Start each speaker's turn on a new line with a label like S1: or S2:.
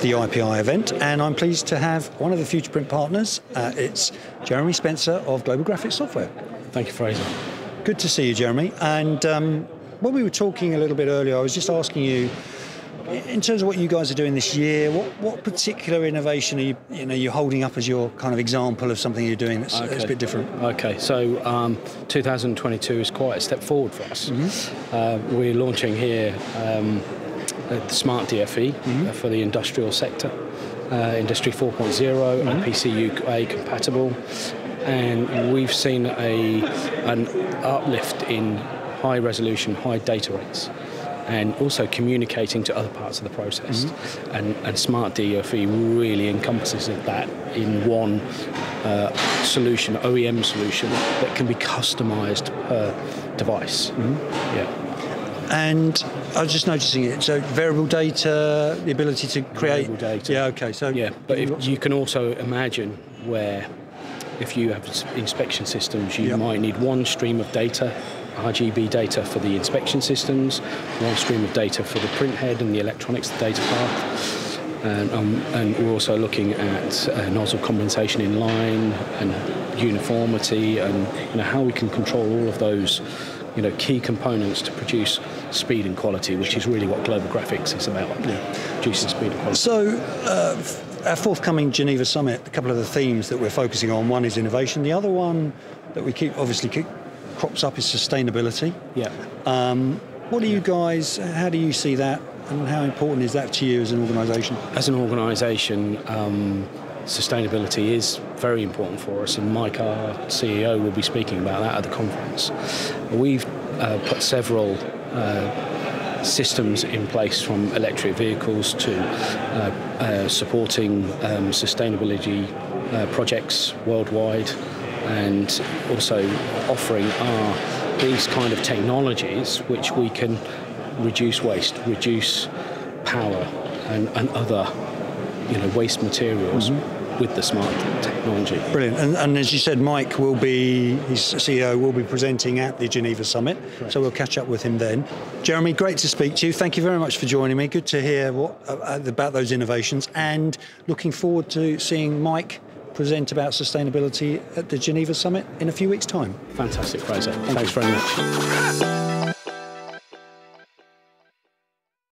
S1: the IPI event, and I'm pleased to have one of the FuturePrint partners. Uh, it's Jeremy Spencer of Global Graphics Software.
S2: Thank you, Fraser.
S1: Good to see you, Jeremy. And um, when we were talking a little bit earlier, I was just asking you, in terms of what you guys are doing this year, what, what particular innovation are you, you know, you're holding up as your kind of example of something you're doing that's, okay. that's a bit different?
S2: Okay, so um, 2022 is quite a step forward for us. Mm-hmm. Uh, we're launching here um, the Smart DFE mm-hmm. for the industrial sector, uh, Industry 4.0 mm-hmm. and PCUA compatible, and we've seen a an uplift in high resolution, high data rates and also communicating to other parts of the process. Mm-hmm. And, and, Smart DFE really encompasses that in one uh, solution, OEM solution, that can be customized per device. Mm-hmm.
S1: Yeah. And I was just noticing it. So variable data, the ability to create.
S2: Variable data.
S1: Yeah. Okay. So
S2: yeah, but if, you can also imagine where, if you have inspection systems, you yep. might need one stream of data RGB data for the inspection systems, one stream of data for the print head and the electronics data path. And, um, and we're also looking at uh, nozzle compensation in line and uniformity and you know, how we can control all of those you know, key components to produce speed and quality, which is really what Global Graphics is about, yeah. producing speed and quality.
S1: So, uh, our forthcoming Geneva Summit, a couple of the themes that we're focusing on, one is innovation, the other one that we keep obviously keep crops up is sustainability.
S2: Yeah.
S1: Um, what do you guys, how do you see that and how important is that to you as an organisation?
S2: As an organisation, um, sustainability is very important for us, and Mike, our CEO, will be speaking about that at the conference. We've uh, put several uh, systems in place from electric vehicles to uh, uh supporting um, sustainability uh, projects worldwide and also offering are these kind of technologies which we can reduce waste, reduce power and, and other you know waste materials mm-hmm. With the smart technology.
S1: Brilliant. And, and, as you said, Mike will be his CEO will be presenting at the Geneva Summit, Correct. so we'll catch up with him then. Jeremy, great to speak to you. Thank you very much for joining me. Good to hear what, uh, about those innovations, and looking forward to seeing Mike present about sustainability at the Geneva Summit in a few weeks' time.
S2: Fantastic, Fraser. Thank Thanks you. very much.